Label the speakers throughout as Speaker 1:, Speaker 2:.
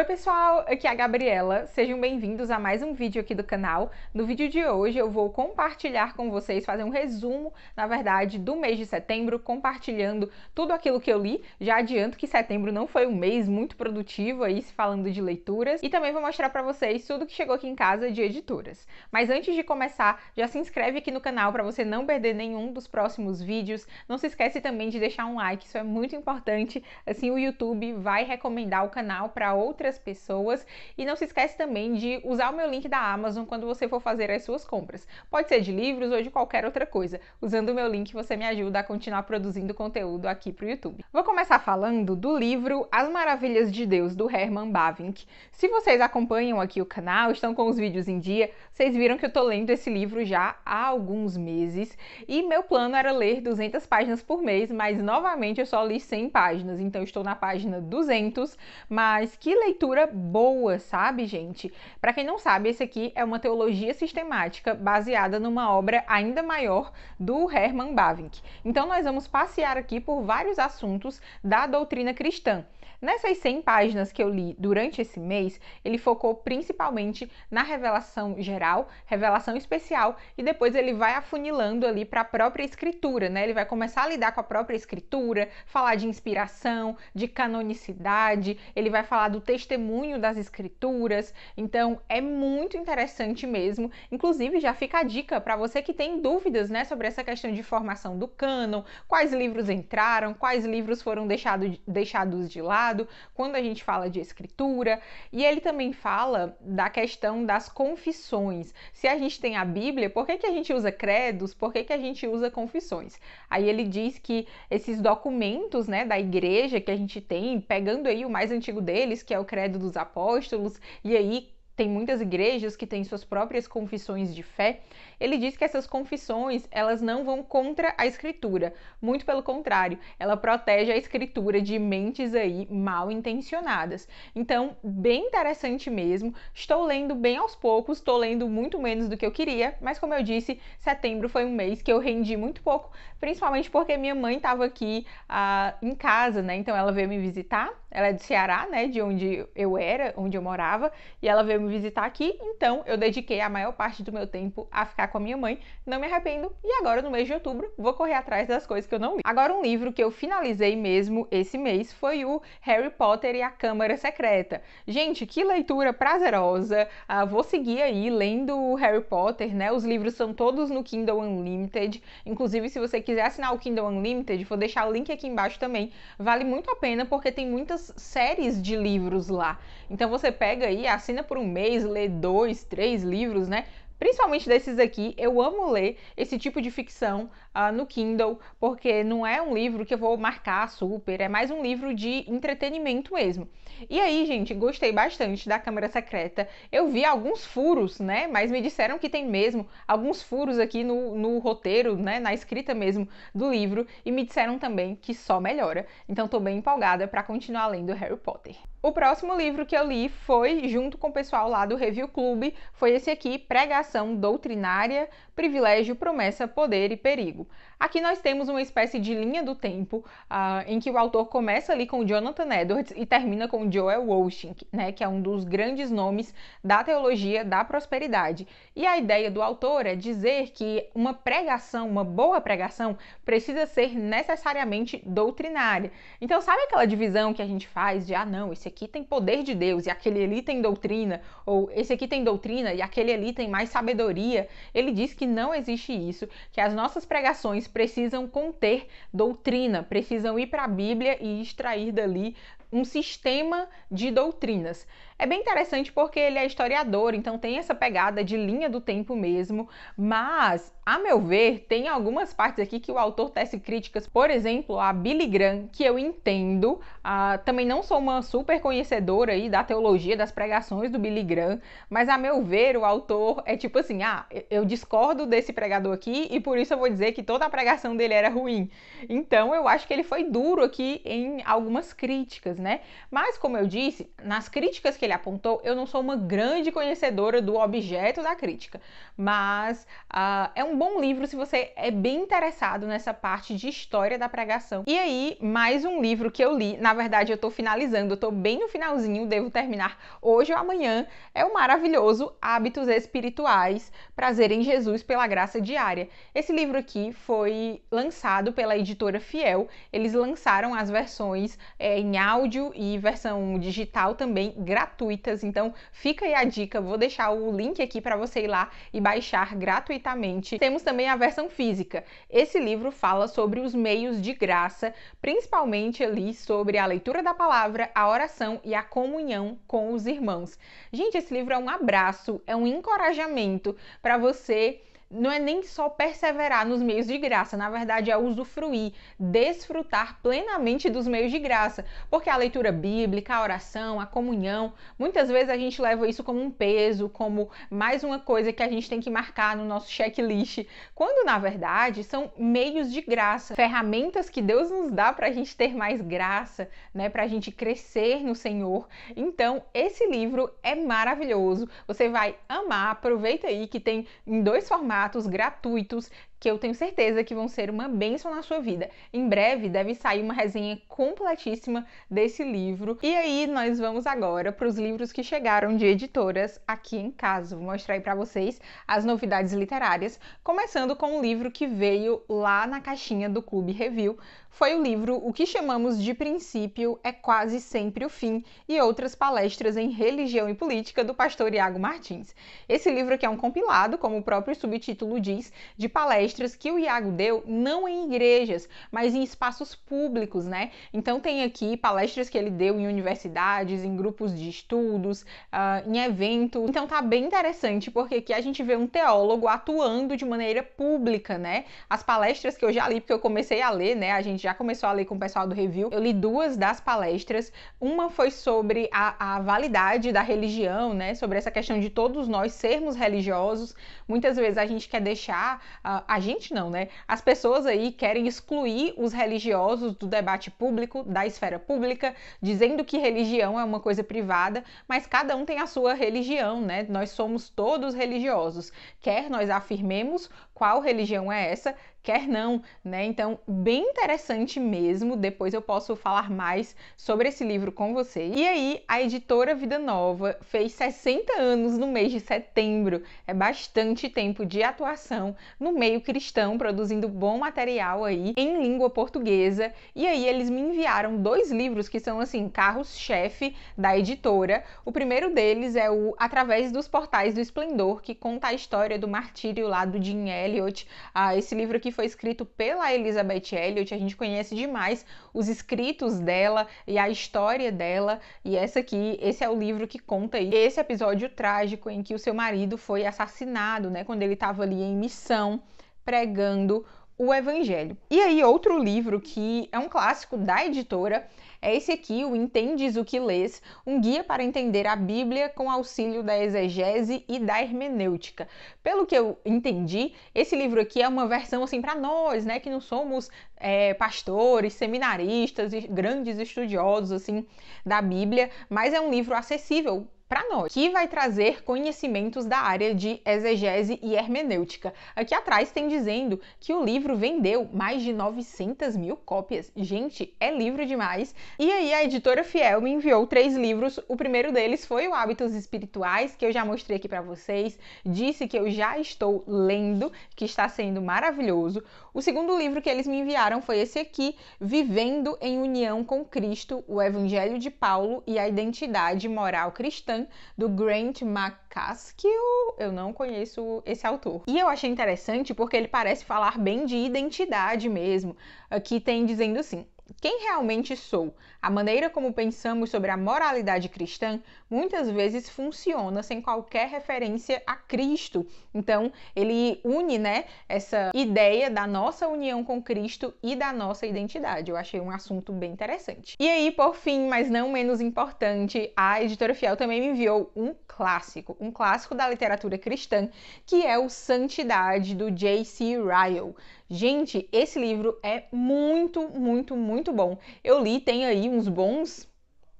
Speaker 1: Oi pessoal, aqui é a Gabriela, sejam bem-vindos a mais um vídeo aqui do canal. No vídeo de hoje eu vou compartilhar com vocês, fazer um resumo, na verdade, do mês de setembro, compartilhando tudo aquilo que eu li. Já adianto que setembro não foi um mês muito produtivo aí, se falando de leituras, e também vou mostrar para vocês tudo que chegou aqui em casa de editoras. Mas antes de começar, já se inscreve aqui no canal para você não perder nenhum dos próximos vídeos. Não se esquece também de deixar um like, isso é muito importante, assim o YouTube vai recomendar o canal para outras outras pessoas. E não se esquece também de usar o meu link da Amazon quando você for fazer as suas compras. Pode ser de livros ou de qualquer outra coisa. Usando o meu link você me ajuda a continuar produzindo conteúdo aqui para o YouTube. Vou começar falando do livro As Maravilhas de Deus, do Herman Bavinck. Se vocês acompanham aqui o canal, estão com os vídeos em dia, vocês viram que eu tô lendo esse livro já há alguns meses e meu plano era ler 200 páginas por mês, mas novamente eu só li 100 páginas, então estou na página 200, mas que leitura leitura boa, sabe, gente? Para quem não sabe, esse aqui é uma teologia sistemática baseada numa obra ainda maior do Herman Bavinck. Então nós vamos passear aqui por vários assuntos da doutrina cristã. Nessas 100 páginas que eu li durante esse mês, ele focou principalmente na revelação geral, revelação especial, e depois ele vai afunilando ali para a própria escritura, né? Ele vai começar a lidar com a própria escritura, falar de inspiração, de canonicidade, ele vai falar do testemunho das escrituras. Então, é muito interessante mesmo. Inclusive, já fica a dica para você que tem dúvidas, né, sobre essa questão de formação do cânon, quais livros entraram, quais livros foram deixado, deixados de lado quando a gente fala de escritura, e ele também fala da questão das confissões. Se a gente tem a Bíblia, por que, que a gente usa credos? Por que, que a gente usa confissões? Aí ele diz que esses documentos né, da igreja que a gente tem, pegando aí o mais antigo deles, que é o Credo dos Apóstolos, e aí tem muitas igrejas que têm suas próprias confissões de fé, ele diz que essas confissões, elas não vão contra a escritura, muito pelo contrário, ela protege a escritura de mentes aí mal intencionadas. Então, bem interessante mesmo. Estou lendo bem aos poucos, estou lendo muito menos do que eu queria, mas como eu disse, setembro foi um mês que eu rendi muito pouco, principalmente porque minha mãe estava aqui ah, em casa, né? Então ela veio me visitar. Ela é do Ceará, né? De onde eu era, onde eu morava, e ela veio me visitar aqui, então eu dediquei a maior parte do meu tempo a ficar com a minha mãe. Não me arrependo e agora no mês de outubro vou correr atrás das coisas que eu não li. Agora um livro que eu finalizei mesmo esse mês foi o Harry Potter e a Câmara Secreta. Gente, que leitura prazerosa. Uh, vou seguir aí lendo o Harry Potter, né? Os livros são todos no Kindle Unlimited. Inclusive, se você quiser assinar o Kindle Unlimited, vou deixar o link aqui embaixo também. Vale muito a pena porque tem muitas séries de livros lá. Então você pega aí, assina por um mês ler dois, três livros, né? Principalmente desses aqui, eu amo ler esse tipo de ficção uh, no Kindle, porque não é um livro que eu vou marcar super, é mais um livro de entretenimento mesmo. E aí, gente, gostei bastante da Câmara Secreta. Eu vi alguns furos, né? Mas me disseram que tem mesmo alguns furos aqui no, no roteiro, né? Na escrita mesmo do livro, e me disseram também que só melhora. Então, tô bem empolgada para continuar lendo Harry Potter. O próximo livro que eu li foi, junto com o pessoal lá do Review Club, foi esse aqui, Pregação Doutrinária, Privilégio, Promessa, Poder e Perigo comigo. Aqui nós temos uma espécie de linha do tempo uh, em que o autor começa ali com Jonathan Edwards e termina com Joel Osteen, né, que é um dos grandes nomes da teologia da prosperidade. E a ideia do autor é dizer que uma pregação, uma boa pregação, precisa ser necessariamente doutrinária. Então, sabe aquela divisão que a gente faz de, ah, não, esse aqui tem poder de Deus e aquele ali tem doutrina, ou esse aqui tem doutrina e aquele ali tem mais sabedoria? Ele diz que não existe isso, que as nossas pregações precisam conter doutrina, precisam ir para a Bíblia e extrair dali um sistema de doutrinas. É bem interessante porque ele é historiador, então tem essa pegada de linha do tempo mesmo, mas, a meu ver, tem algumas partes aqui que o autor tece críticas, por exemplo, a Billy Graham, que eu entendo, uh, também não sou uma super conhecedora aí da teologia, das pregações do Billy Graham, mas a meu ver, o autor é tipo assim, ah, eu discordo desse pregador aqui e por isso eu vou dizer que toda a pregação dele era ruim. Então, eu acho que ele foi duro aqui em algumas críticas, né? Mas, como eu disse, nas críticas que ele apontou, eu não sou uma grande conhecedora do objeto da crítica, mas uh, é um bom livro se você é bem interessado nessa parte de história da pregação. E aí, mais um livro que eu li, na verdade eu tô finalizando, eu tô bem no finalzinho, devo terminar hoje ou amanhã, é o maravilhoso Hábitos Espirituais, Prazer em Jesus pela Graça Diária. Esse livro aqui foi lançado pela editora Fiel, eles lançaram as versões é, em áudio e versão digital também gratuitas, então fica aí a dica, vou deixar o link aqui para você ir lá e baixar gratuitamente. Temos também a versão física. Esse livro fala sobre os meios de graça, principalmente ali sobre a leitura da palavra, a oração e a comunhão com os irmãos. Gente, esse livro é um abraço, é um encorajamento para você não é nem só perseverar nos meios de graça, na verdade é usufruir, desfrutar plenamente dos meios de graça, porque a leitura bíblica, a oração, a comunhão, muitas vezes a gente leva isso como um peso, como mais uma coisa que a gente tem que marcar no nosso checklist, quando na verdade são meios de graça, ferramentas que Deus nos dá para a gente ter mais graça, né, para a gente crescer no Senhor. Então esse livro é maravilhoso, você vai amar, aproveita aí que tem em dois formatos formatos gratuitos que eu tenho certeza que vão ser uma bênção na sua vida. Em breve deve sair uma resenha completíssima desse livro. E aí nós vamos agora para os livros que chegaram de editoras aqui em casa. Vou mostrar aí para vocês as novidades literárias, começando com um livro que veio lá na caixinha do Clube Review. Foi o livro O que chamamos de princípio é quase sempre o fim e outras palestras em religião e política do pastor Iago Martins. Esse livro aqui é um compilado, como o próprio subtítulo diz, de palestras palestras que o Iago deu não em igrejas, mas em espaços públicos, né? Então tem aqui palestras que ele deu em universidades, em grupos de estudos, uh, em eventos. Então tá bem interessante porque aqui a gente vê um teólogo atuando de maneira pública, né? As palestras que eu já li, porque eu comecei a ler, né? A gente já começou a ler com o pessoal do review. Eu li duas das palestras. Uma foi sobre a, a validade da religião, né? Sobre essa questão de todos nós sermos religiosos. Muitas vezes a gente quer deixar uh, a gente não, né? As pessoas aí querem excluir os religiosos do debate público, da esfera pública, dizendo que religião é uma coisa privada, mas cada um tem a sua religião, né? Nós somos todos religiosos. Quer nós afirmemos qual religião é essa, quer não, né? Então, bem interessante mesmo. Depois eu posso falar mais sobre esse livro com vocês. E aí, a editora Vida Nova fez 60 anos no mês de setembro. É bastante tempo de atuação no meio cristão, produzindo bom material aí em língua portuguesa. E aí, eles me enviaram dois livros que são assim, carros-chefe da editora. O primeiro deles é o Através dos Portais do Esplendor, que conta a história do martírio lá do Jim Elliot. Ah, esse livro aqui foi escrito pela Elizabeth Elliot, a gente conhece demais os escritos dela e a história dela, e essa aqui, esse é o livro que conta aí esse episódio trágico em que o seu marido foi assassinado, né, quando ele estava ali em missão pregando o Evangelho. E aí, outro livro que é um clássico da editora é esse aqui, o Entendes o que Lês, um guia para entender a Bíblia com auxílio da exegese e da hermenêutica. Pelo que eu entendi, esse livro aqui é uma versão assim para nós, né, que não somos é, pastores, seminaristas grandes estudiosos assim da Bíblia, mas é um livro acessível para nós, que vai trazer conhecimentos da área de exegese e hermenêutica. Aqui atrás tem dizendo que o livro vendeu mais de 900 mil cópias. Gente, é livro demais. E aí a editora Fiel me enviou três livros. O primeiro deles foi o Hábitos Espirituais, que eu já mostrei aqui para vocês. Disse que eu já estou lendo, que está sendo maravilhoso. O segundo livro que eles me enviaram foi esse aqui, Vivendo em União com Cristo, o Evangelho de Paulo e a Identidade Moral Cristã do Grant McCaskill. Eu não conheço esse autor. E eu achei interessante porque ele parece falar bem de identidade mesmo. Aqui tem dizendo assim: quem realmente sou? A maneira como pensamos sobre a moralidade cristã muitas vezes funciona sem qualquer referência a Cristo. Então, ele une, né, essa ideia da nossa união com Cristo e da nossa identidade. Eu achei um assunto bem interessante. E aí, por fim, mas não menos importante, a editora Fiel também me enviou um clássico, um clássico da literatura cristã, que é o Santidade do J.C. Ryle. Gente, esse livro é muito, muito, muito bom. Eu li tem aí uns bons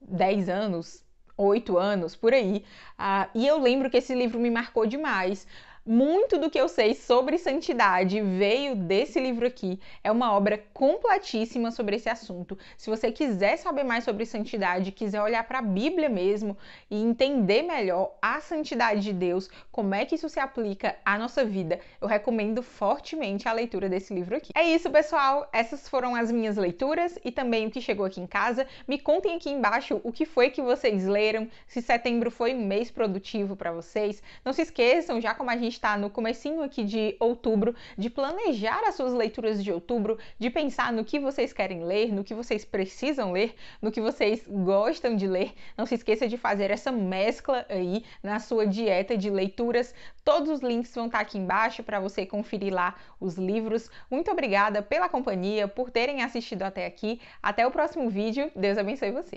Speaker 1: 10 anos, 8 anos, por aí. Uh, e eu lembro que esse livro me marcou demais muito do que eu sei sobre santidade veio desse livro aqui. É uma obra completíssima sobre esse assunto. Se você quiser saber mais sobre santidade, quiser olhar para a Bíblia mesmo e entender melhor a santidade de Deus, como é que isso se aplica à nossa vida, eu recomendo fortemente a leitura desse livro aqui. É isso, pessoal. Essas foram as minhas leituras e também o que chegou aqui em casa. Me contem aqui embaixo o que foi que vocês leram, se setembro foi um mês produtivo para vocês. Não se esqueçam, já como a gente está no comecinho aqui de outubro, de planejar as suas leituras de outubro, de pensar no que vocês querem ler, no que vocês precisam ler, no que vocês gostam de ler. Não se esqueça de fazer essa mescla aí na sua dieta de leituras. Todos os links vão estar aqui embaixo para você conferir lá os livros. Muito obrigada pela companhia, por terem assistido até aqui. Até o próximo vídeo. Deus abençoe você.